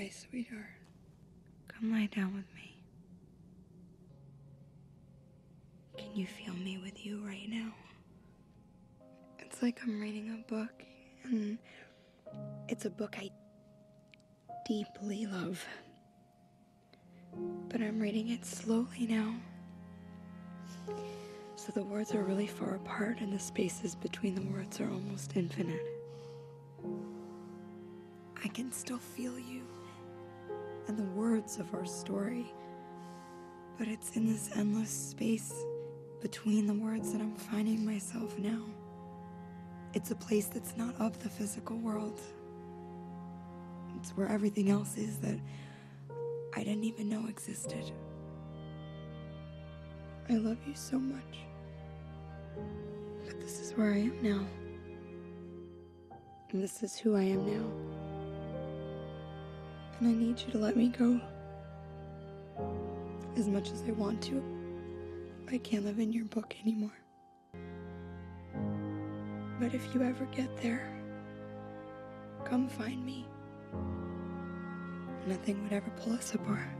Hi, sweetheart. Come lie down with me. Can you feel me with you right now? It's like I'm reading a book, and it's a book I deeply love. But I'm reading it slowly now. So the words are really far apart, and the spaces between the words are almost infinite. I can still feel you and the words of our story, but it's in this endless space between the words that I'm finding myself now. It's a place that's not of the physical world. It's where everything else is that I didn't even know existed. I love you so much. But this is where I am now. And this is who I am now. And I need you to let me go. As much as I want to, I can't live in your book anymore. But if you ever get there, come find me. Nothing would ever pull us apart.